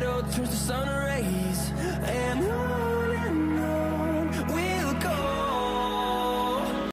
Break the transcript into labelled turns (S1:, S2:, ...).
S1: turns the sun around.